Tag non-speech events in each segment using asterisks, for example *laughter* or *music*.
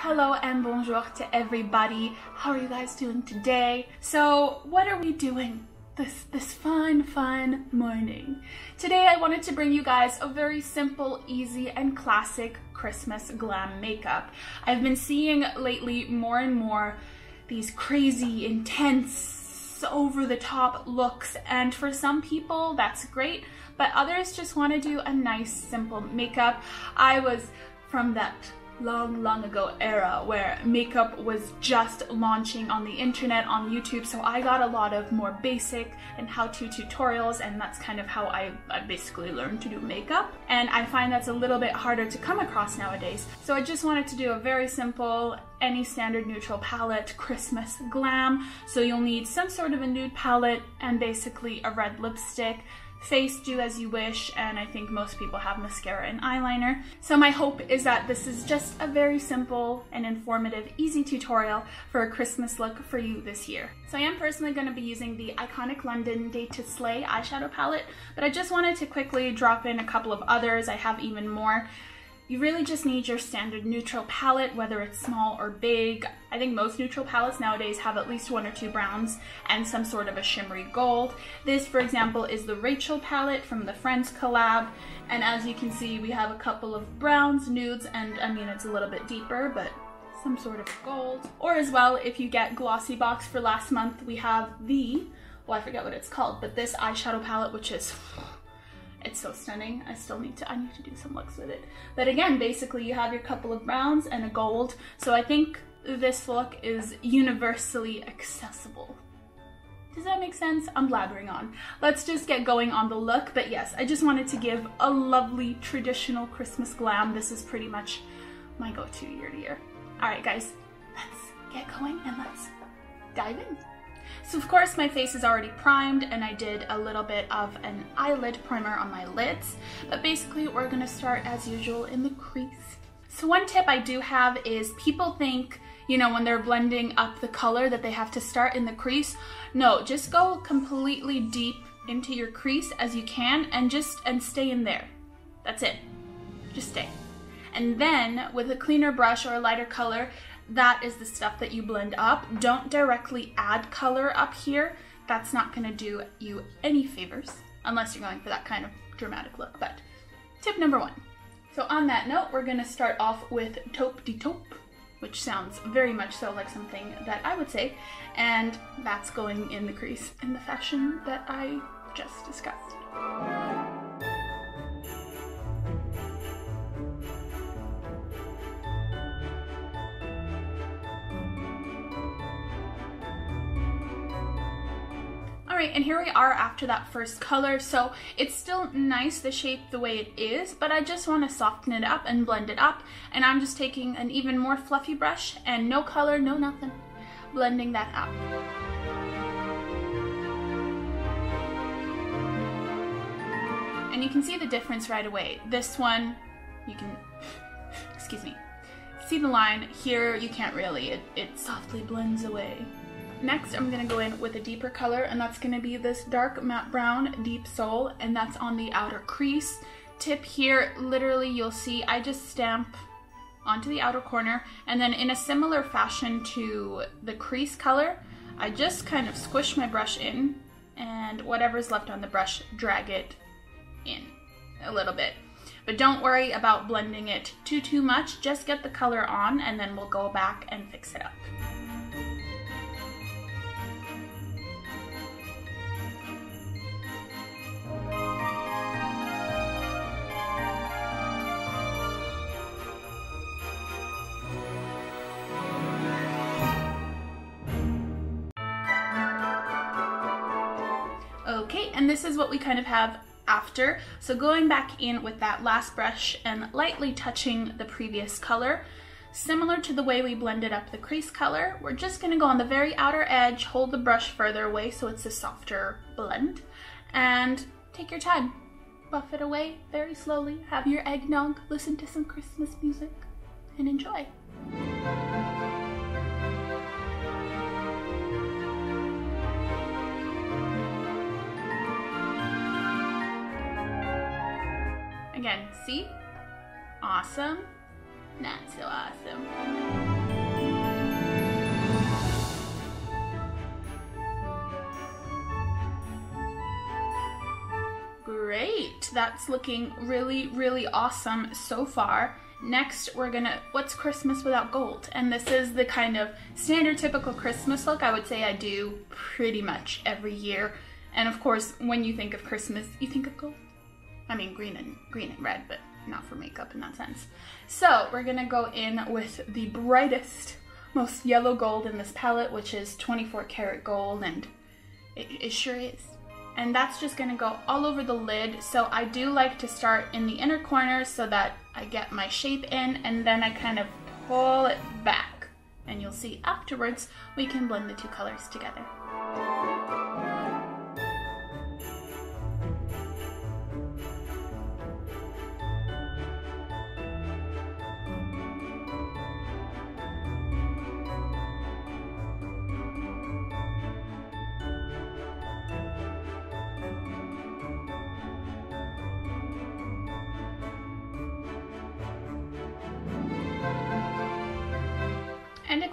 hello, and bonjour to everybody. How are you guys doing today? So, what are we doing this this fun, fun morning? Today, I wanted to bring you guys a very simple, easy, and classic Christmas glam makeup. I've been seeing lately more and more these crazy, intense, over the top looks, and for some people, that's great, but others just want to do a nice, simple makeup. I was from that long, long ago era where makeup was just launching on the internet, on YouTube, so I got a lot of more basic and how-to tutorials, and that's kind of how I, I basically learned to do makeup. And I find that's a little bit harder to come across nowadays. So I just wanted to do a very simple, any standard neutral palette, Christmas glam. So you'll need some sort of a nude palette and basically a red lipstick, face do as you wish and I think most people have mascara and eyeliner. So my hope is that this is just a very simple and informative easy tutorial for a Christmas look for you this year. So I am personally going to be using the Iconic London Day to Slay eyeshadow palette but I just wanted to quickly drop in a couple of others. I have even more. You really just need your standard neutral palette, whether it's small or big. I think most neutral palettes nowadays have at least one or two browns and some sort of a shimmery gold. This, for example, is the Rachel palette from the Friends collab. And as you can see, we have a couple of browns, nudes, and I mean, it's a little bit deeper, but some sort of gold. Or as well, if you get Glossybox for last month, we have the, well, I forget what it's called, but this eyeshadow palette, which is it's so stunning. I still need to, I need to do some looks with it. But again, basically you have your couple of browns and a gold. So I think this look is universally accessible. Does that make sense? I'm blabbering on. Let's just get going on the look. But yes, I just wanted to give a lovely traditional Christmas glam. This is pretty much my go-to year to year. All right, guys, let's get going and let's dive in. So of course my face is already primed and I did a little bit of an eyelid primer on my lids, but basically we're gonna start as usual in the crease. So one tip I do have is people think, you know, when they're blending up the color that they have to start in the crease. No, just go completely deep into your crease as you can and just, and stay in there. That's it, just stay. And then with a cleaner brush or a lighter color, that is the stuff that you blend up. Don't directly add color up here. That's not gonna do you any favors unless you're going for that kind of dramatic look. But tip number one. So on that note, we're gonna start off with taupe de taupe, which sounds very much so like something that I would say. And that's going in the crease in the fashion that I just discussed. Right, and here we are after that first color. So it's still nice, the shape the way it is, but I just want to soften it up and blend it up. And I'm just taking an even more fluffy brush and no color, no nothing, blending that up. And you can see the difference right away. This one, you can, *laughs* excuse me, see the line. Here, you can't really, it, it softly blends away. Next, I'm gonna go in with a deeper color, and that's gonna be this dark matte brown Deep Soul, and that's on the outer crease. Tip here, literally you'll see I just stamp onto the outer corner, and then in a similar fashion to the crease color, I just kind of squish my brush in, and whatever's left on the brush, drag it in a little bit. But don't worry about blending it too, too much. Just get the color on, and then we'll go back and fix it up. And this is what we kind of have after. So going back in with that last brush and lightly touching the previous color, similar to the way we blended up the crease color, we're just gonna go on the very outer edge, hold the brush further away so it's a softer blend, and take your time. Buff it away very slowly, have your eggnog, listen to some Christmas music, and enjoy. again. See? Awesome. Not so awesome. Great. That's looking really, really awesome so far. Next, we're gonna, what's Christmas without gold? And this is the kind of standard typical Christmas look I would say I do pretty much every year. And of course, when you think of Christmas, you think of gold. I mean, green and green and red, but not for makeup in that sense. So we're gonna go in with the brightest, most yellow gold in this palette, which is 24 karat gold, and it, it sure is. And that's just gonna go all over the lid. So I do like to start in the inner corners so that I get my shape in, and then I kind of pull it back. And you'll see afterwards, we can blend the two colors together.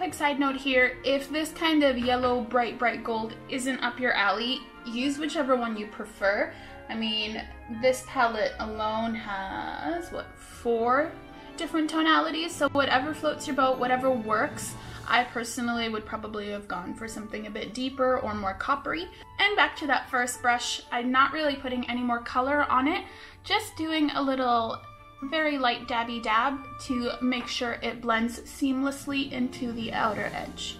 Quick side note here, if this kind of yellow bright bright gold isn't up your alley, use whichever one you prefer. I mean, this palette alone has, what, four different tonalities, so whatever floats your boat, whatever works. I personally would probably have gone for something a bit deeper or more coppery. And back to that first brush, I'm not really putting any more color on it, just doing a little very light dabby dab to make sure it blends seamlessly into the outer edge.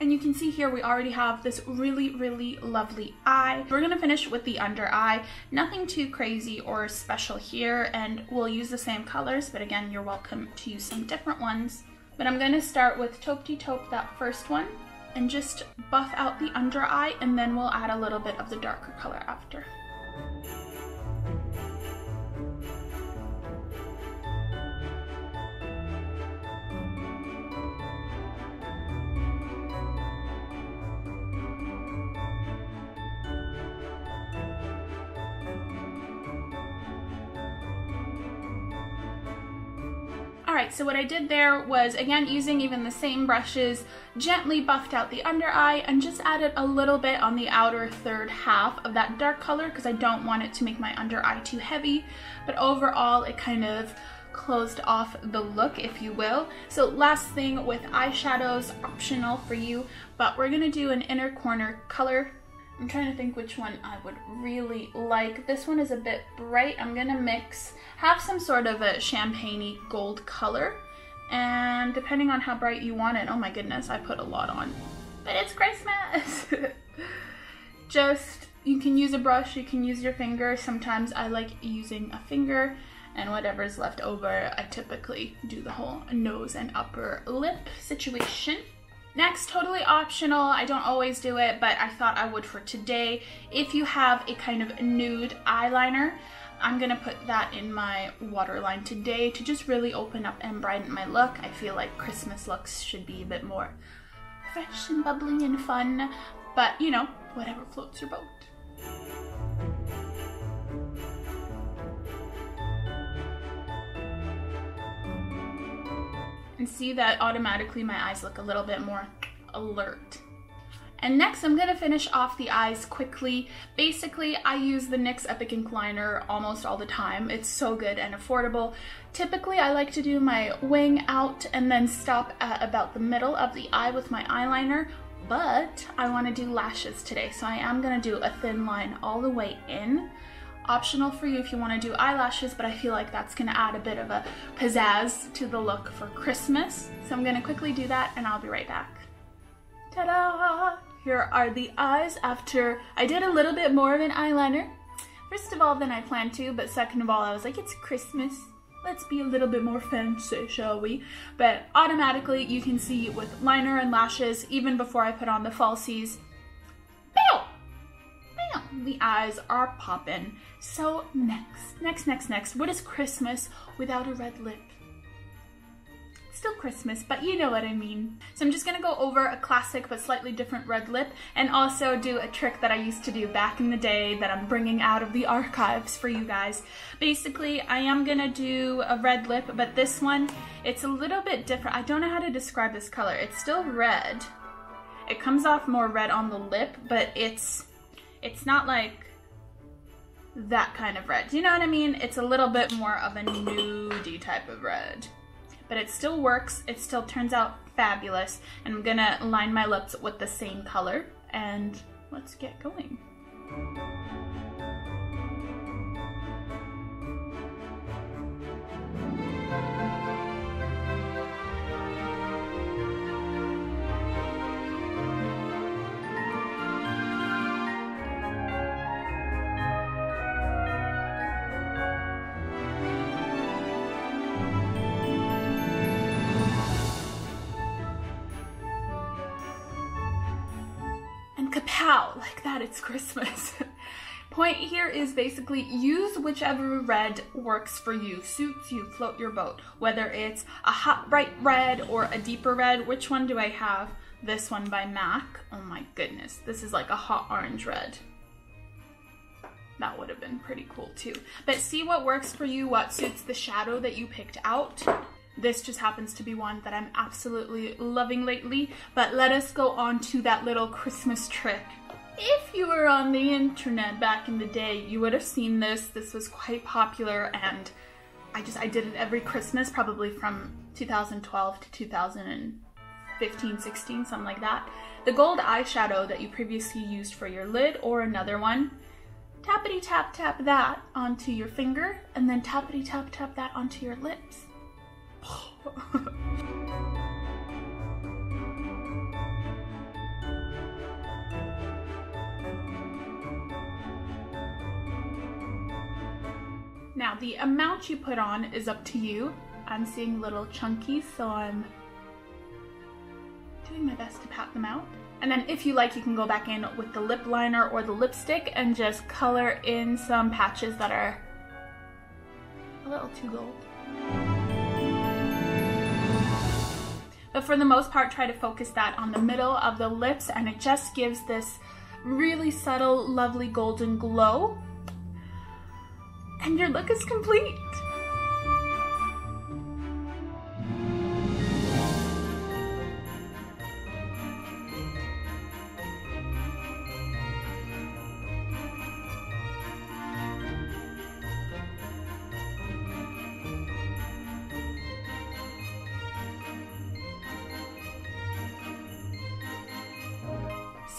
And you can see here we already have this really, really lovely eye. We're gonna finish with the under eye. Nothing too crazy or special here, and we'll use the same colors, but again, you're welcome to use some different ones. But I'm gonna start with Taupe de Taupe, that first one, and just buff out the under eye, and then we'll add a little bit of the darker color after. Alright, so what I did there was, again, using even the same brushes, gently buffed out the under eye and just added a little bit on the outer third half of that dark color because I don't want it to make my under eye too heavy. But overall, it kind of closed off the look, if you will. So last thing with eyeshadows, optional for you, but we're gonna do an inner corner color I'm trying to think which one I would really like. This one is a bit bright. I'm gonna mix, have some sort of a champagne gold color. And depending on how bright you want it, oh my goodness, I put a lot on. But it's Christmas! *laughs* Just, you can use a brush, you can use your finger. Sometimes I like using a finger and whatever's left over, I typically do the whole nose and upper lip situation. Next, totally optional. I don't always do it, but I thought I would for today. If you have a kind of nude eyeliner, I'm gonna put that in my waterline today to just really open up and brighten my look. I feel like Christmas looks should be a bit more fresh and bubbly and fun, but you know, whatever floats your boat. And see that automatically my eyes look a little bit more alert. And next I'm gonna finish off the eyes quickly. Basically, I use the NYX Epic Ink Liner almost all the time. It's so good and affordable. Typically, I like to do my wing out and then stop at about the middle of the eye with my eyeliner, but I wanna do lashes today, so I am gonna do a thin line all the way in optional for you if you want to do eyelashes, but I feel like that's going to add a bit of a pizzazz to the look for Christmas. So I'm going to quickly do that and I'll be right back. Ta-da! Here are the eyes after I did a little bit more of an eyeliner. First of all than I planned to, but second of all I was like, it's Christmas. Let's be a little bit more fancy, shall we? But automatically you can see with liner and lashes, even before I put on the falsies, the eyes are popping. So next, next, next, next, what is Christmas without a red lip? Still Christmas, but you know what I mean. So I'm just gonna go over a classic but slightly different red lip and also do a trick that I used to do back in the day that I'm bringing out of the archives for you guys. Basically, I am gonna do a red lip, but this one, it's a little bit different. I don't know how to describe this color. It's still red. It comes off more red on the lip, but it's It's not like that kind of red. Do you know what I mean? It's a little bit more of a nudie type of red. But it still works. It still turns out fabulous. And I'm gonna line my lips with the same color and let's get going. Kapow, like that, it's Christmas. *laughs* Point here is basically use whichever red works for you, suits you, float your boat. Whether it's a hot bright red or a deeper red, which one do I have? This one by MAC. Oh my goodness, this is like a hot orange red. That would have been pretty cool too. But see what works for you, what suits the shadow that you picked out. This just happens to be one that I'm absolutely loving lately, but let us go on to that little Christmas trick. If you were on the internet back in the day, you would have seen this. This was quite popular and I just, I did it every Christmas, probably from 2012 to 2015, 16, something like that. The gold eyeshadow that you previously used for your lid or another one, tappity tap tap that onto your finger and then tappity tap tap that onto your lips. *laughs* now the amount you put on is up to you. I'm seeing little chunkies, so I'm doing my best to pat them out. And then if you like, you can go back in with the lip liner or the lipstick and just color in some patches that are a little too gold. But for the most part, try to focus that on the middle of the lips and it just gives this really subtle, lovely golden glow. And your look is complete.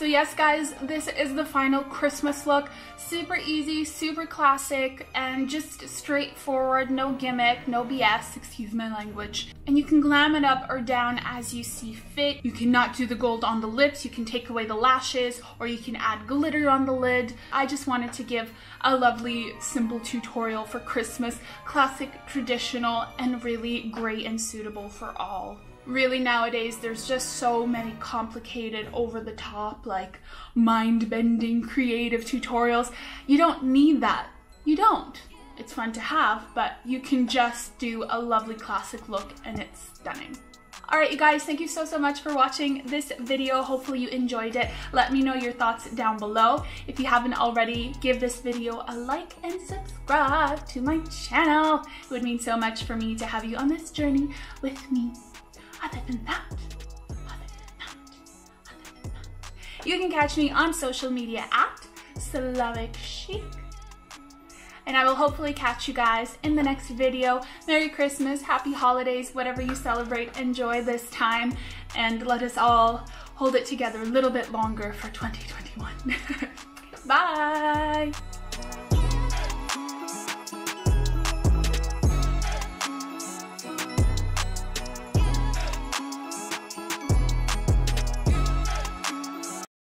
So yes guys, this is the final Christmas look. Super easy, super classic, and just straightforward, no gimmick, no BS, excuse my language. And you can glam it up or down as you see fit. You cannot do the gold on the lips, you can take away the lashes, or you can add glitter on the lid. I just wanted to give a lovely, simple tutorial for Christmas, classic, traditional, and really great and suitable for all really nowadays there's just so many complicated over the top like mind bending creative tutorials you don't need that you don't it's fun to have but you can just do a lovely classic look and it's stunning Alright you guys, thank you so so much for watching this video. Hopefully you enjoyed it. Let me know your thoughts down below. If you haven't already, give this video a like and subscribe to my channel. It would mean so much for me to have you on this journey with me other than that, you can catch me on social media at Slavic Chic. And I will hopefully catch you guys in the next video. Merry Christmas, Happy Holidays, whatever you celebrate, enjoy this time, and let us all hold it together a little bit longer for 2021. *laughs* Bye!